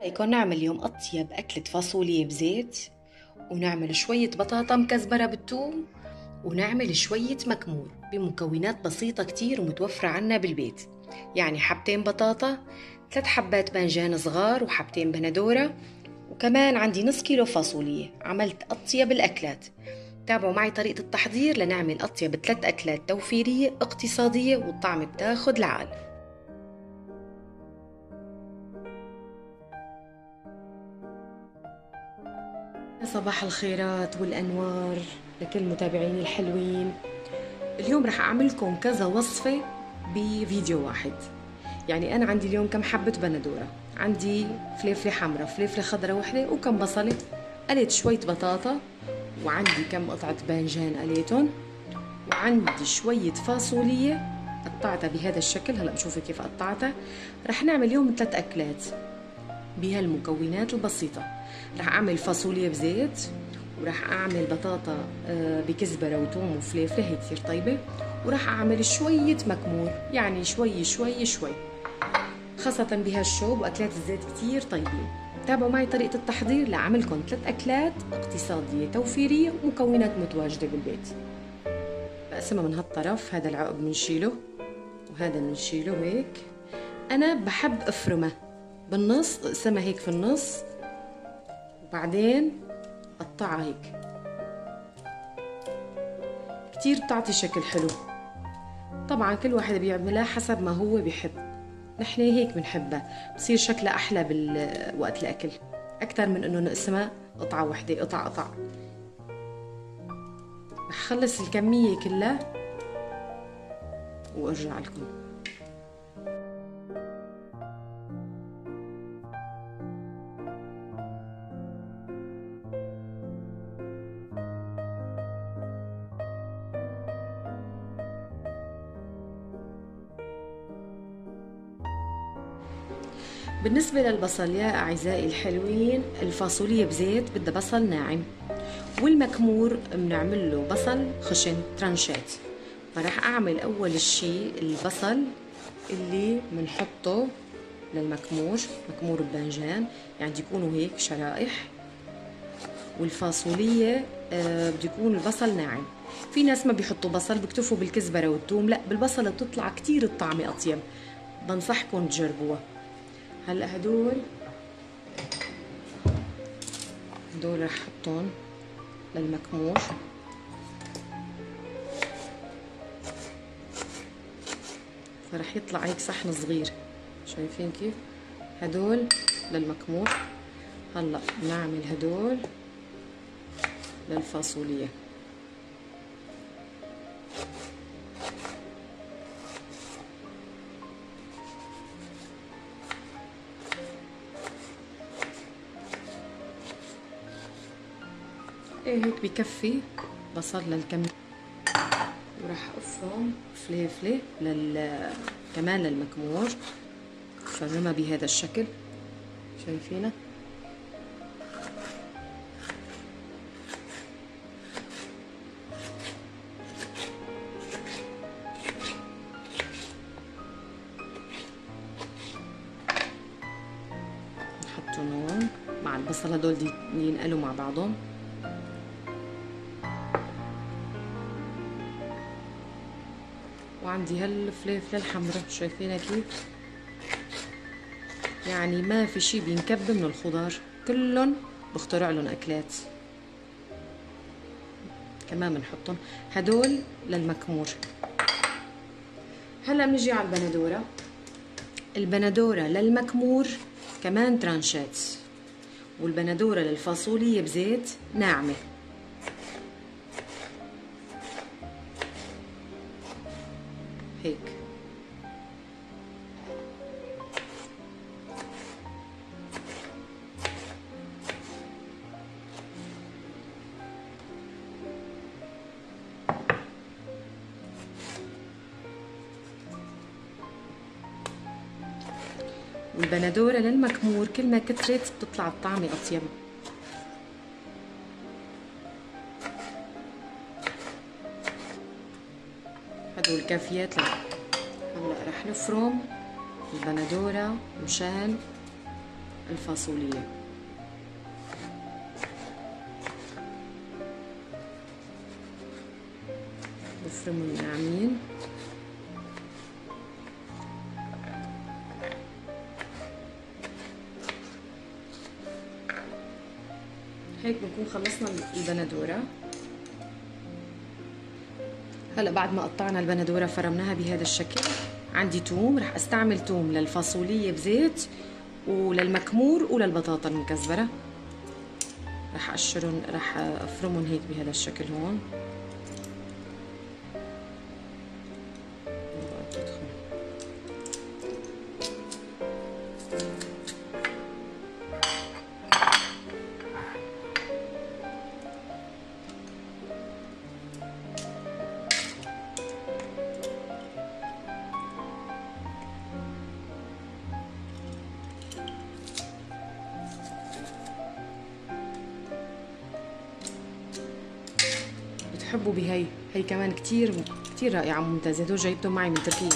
رايكم نعمل اليوم أطيب أكلة فاصوليا بزيت ونعمل شوية بطاطا مكزبرة بالثوم ونعمل شوية مكمور بمكونات بسيطة كتير ومتوفرة عنا بالبيت. يعني حبتين بطاطا ثلاث حبات باذنجان صغار وحبتين بندورة وكمان عندي نص كيلو فاصوليا. عملت أطيب الأكلات. تابعوا معي طريقة التحضير لنعمل أطيب ثلاث أكلات توفيرية اقتصادية والطعم بتاخد العال صباح الخيرات والأنوار لكل متابعيني الحلوين. اليوم رح أعمل لكم كذا وصفة بفيديو واحد. يعني أنا عندي اليوم كم حبة بندورة. عندي فليفلة حمراء فليفلة خضراء وحدة وكم بصلة قليت شوية بطاطا وعندي كم قطعة باذنجان قليتهم وعندي شوية فاصولية قطعتها بهذا الشكل. هلا بشوفي كيف قطعتها. رح نعمل اليوم ثلاث أكلات بهالمكونات البسيطة. رح أعمل فاصوليا بزيت ورح أعمل بطاطا آه، بكزبرة وثوم وفليفلة هي كثير طيبة. ورح أعمل شوية مكمور يعني شوي شوي شوي. خاصة بهالشوب وأكلات الزيت كثير طيبين تابعوا معي طريقة التحضير لعملكم ثلاث أكلات اقتصادية توفيرية ومكونات متواجدة بالبيت. بقسمها من هالطرف هذا العقب بنشيله وهذا بنشيله هيك. أنا بحب أفرمه بالنص اقسمها هيك في النص. وبعدين قطعها هيك. كتير بتعطي شكل حلو. طبعا كل واحد بيعملها حسب ما هو بيحب. نحن هيك بنحبها. بصير شكلها أحلى وقت الأكل. أكثر من إنه نقسمها قطعة وحدة قطع قطع رح خلص الكمية كلها وأرجع لكم. بالنسبة للبصل يا أعزائي الحلوين الفاصوليا بزيت بدها بصل ناعم. والمكمور بنعمل له بصل خشن ترانشات. فراح أعمل أول شيء البصل اللي بنحطه للمكمور مكمور الباذنجان يعني يكونوا هيك شرائح. والفاصولية آه بده يكون البصل ناعم. في ناس ما بيحطوا بصل بيكتفوا بالكزبرة والثوم لا بالبصل بتطلع كتير الطعمة أطيب. بنصحكم تجربوها. هلا هدول هدول رح احطهم للمكمور فرح يطلع هيك صحن صغير. شايفين كيف؟ هدول للمكمور هلا نعمل هدول للفاصوليه إيه هيك بكفي؟ بصل للكم وراح أفرم فليفلة لل كمان للمكمور. فرمها بهذا الشكل. شايفينها نحطهم هون مع البصل. هدول ينقلوا مع بعضهم. وعندي هالفليفله الحمراء شايفينها كيف؟ يعني ما في شي بينكب من الخضار كلهم بخترع لهم أكلات. كمان بنحطهم. هدول للمكمور. هلا بنجي على البندورة. البندورة للمكمور كمان ترانشات. والبندورة للفاصولية بزيت ناعمة. والبندورة للمكمور كل ما كترت بتطلع الطعمة أطيب. هدول كافيات لا. هلا رح نفرم البندورة مشان الفاصولية بفرمهم ناعمين هيك بنكون خلصنا البندورة. هلا بعد ما قطعنا البندورة فرمناها بهذا الشكل عندي توم رح أستعمل توم للفاصولية بزيت وللمكمور وللبطاطا المكزبرة. رح اقشرهم رح أفرمهم هيك بهذا الشكل هون. بتحبوا بهي هي كمان كتير كتير رائعة ممتازة هدول جايبتهم معي من تركيا.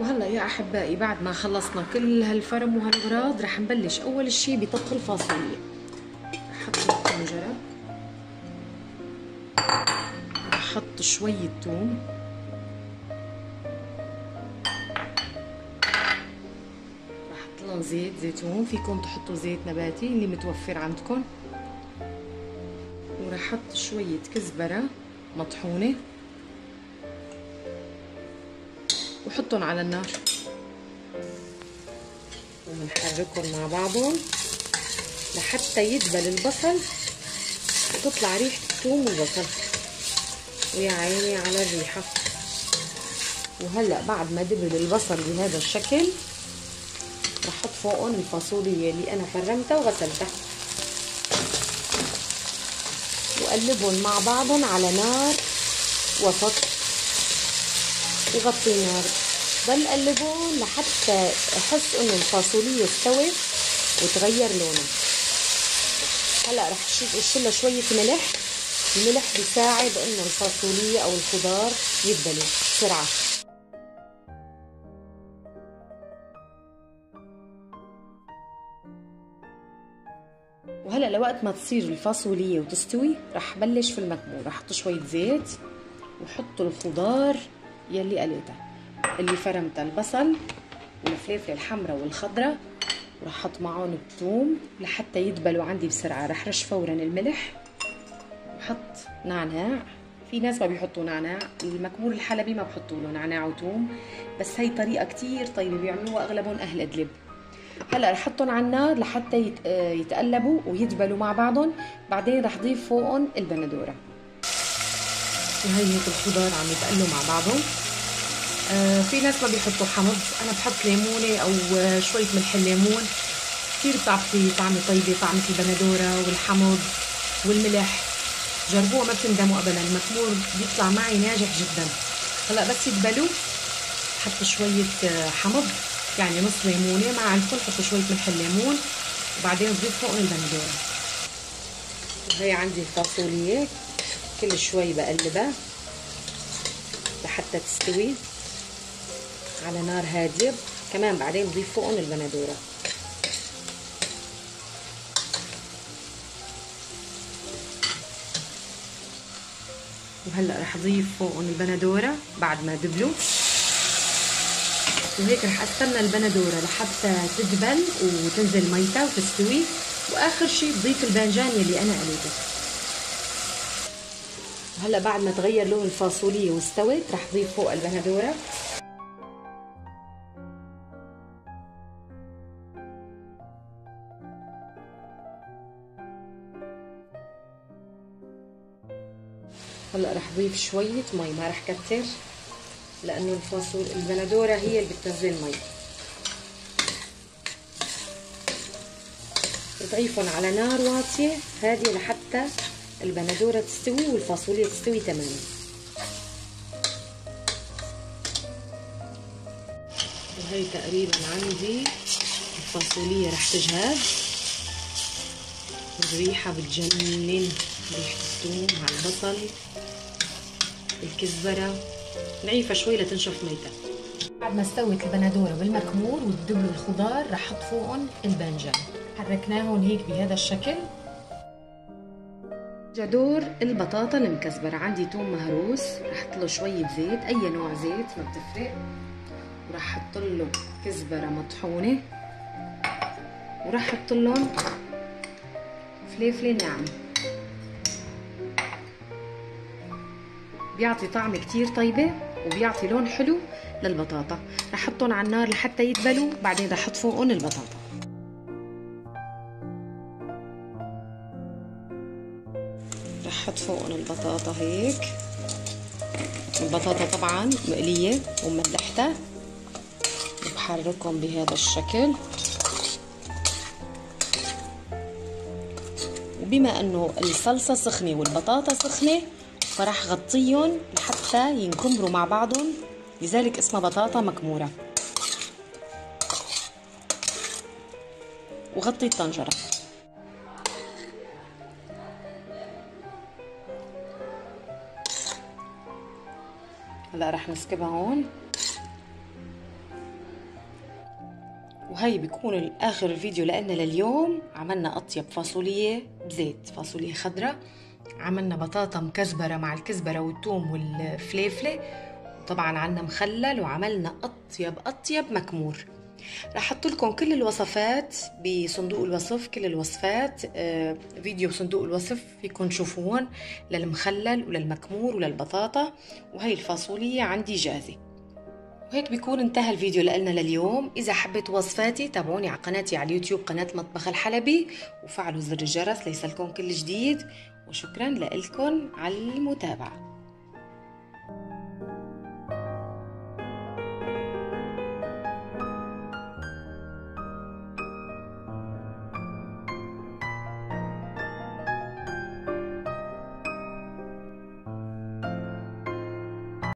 وهلا يا أحبائي بعد ما خلصنا كل هالفرم وهالأغراض رح نبلش أول شي بطبخ الفاصوليا. رح أحط الطنجرة رح أحط شوية لهم زيت زيتون فيكم تحطوا زيت نباتي اللي متوفر عندكم. ورح أحط شوية كزبرة. مطحونة. وحطهم على النار. وبنحركهم مع بعضهم لحتى يدبل البصل وتطلع ريحة الثوم والبصل. ويا عيني على الريحة. وهلأ بعد ما دبل البصل بهذا الشكل رح أحط فوقهم الفاصوليا اللي أنا فرمتها وغسلتها. وقلبهم مع بعضهم على نار وسط. وغطي النار ضل قلبهم لحتى احس إنه الفاصوليا استوت وتغير لونها هلأ رح اشيلها شوية ملح. الملح بيساعد إنه الفاصوليا أو الخضار يدبلوا بسرعة. لوقت ما تصير الفاصوليا وتستوي رح بلش في المكمون رح أحط شوية زيت وحط الخضار يلي قليتها اللي فرمتها البصل والفلفله الحمراء والخضراء ورح أحط معهم الثوم لحتى يدبلوا عندي بسرعة. رح رش فورا الملح. وحط نعناع. في ناس ما بيحطوا نعناع المكمور الحلبي ما بحطوا له نعناع وثوم بس هي طريقة كتير طيبة بيعملوها أغلبهم أهل أدلب. هلا رح احطهم على النار لحتى يتقلبوا ويدبلوا مع بعضهم بعدين رح ضيف فوقهم البندورة. وهي هيك الخضار عم يتقلوا مع بعضهم آه في ناس ما بيحطوا حمض أنا بحط ليمونة أو شوية ملح الليمون. كثير بتعطي طعمة طيبة طعمة البندورة والحمض والملح. جربوها ما بتندموا ابدا. المكمور بيطلع معي ناجح جدا. هلا بس يدبلوا. حط شوية حمض يعني نص ليمونة مع عندكم حطوا شوية ملح الليمون وبعدين نضيف فوقهم البندوره وهي عندي الفاصوليا كل شوي بقلبها لحتى تستوي على نار هادية. كمان بعدين بضيف فوقهم البندوره وهلأ رح أضيف فوقهم البندوره بعد ما دبلوا وهيك رح أستنى البندورة لحتى تدبل وتنزل ميتها وتستوي. وآخر شيء بضيف الباذنجان يلي أنا قليته. هلأ بعد ما تغير لون الفاصوليا واستوت رح ضيف فوق البندورة. هلأ رح ضيف شوية مي ما رح كتر. لأنه الفاصول البندورة هي اللي بتنزل مي بضيفهم على نار واطية. هاديه لحتى البندورة تستوي والفاصوليا تستوي تماما. وهي تقريبا عندي الفاصوليا رح تجهز. الريحه بتجنن ريحة الثوم مع البصل الكزبرة. نعيفها شوي لتنشف ميتها بعد ما استوت البندورة بالمكمور وتدبلوا الخضار رح أحط فوقهم الباذنجان حركناهم هيك بهذا الشكل. جدور البطاطا المكزبرة عندي توم مهروس. رح أحط له شوية زيت أي نوع زيت ما بتفرق. وراح أحط له كزبرة مطحونة. وراح أحط لهم فليفلة ناعمة. بيعطي طعم كتير طيبة وبيعطي لون حلو للبطاطا. رح احطهم على النار لحتى يدبلوا بعدين رح أحط فوقهم البطاطا. رح أحط فوقهم البطاطا هيك. البطاطا طبعا مقلية وملحتها بحركهم بهذا الشكل. وبما إنه الصلصة سخنة والبطاطا سخنة فراح غطيهم لحتى ينكمروا مع بعضهم. لذلك اسمها بطاطا مكمورة. وغطي الطنجرة. هلا رح نسكبها هون. وهي بيكون اخر الفيديو لنا لليوم عملنا أطيب فاصولية بزيت فاصولية خضراء. عملنا بطاطا مكزبره مع الكزبره والثوم والفليفلة. طبعا عنا مخلل وعملنا أطيب أطيب مكمور. رح أحط لكم كل الوصفات بصندوق الوصف كل الوصفات آه، فيديو بصندوق الوصف فيكم تشوفوهم للمخلل وللمكمور وللبطاطا وهي الفاصولية عندي جاهزة. وهيك بيكون انتهى الفيديو لنا لليوم. إذا حبيت وصفاتي تابعوني على قناتي على اليوتيوب قناة مطبخ الحلبي وفعلوا زر الجرس ليصلكم كل جديد. وشكرا لكم على المتابعة.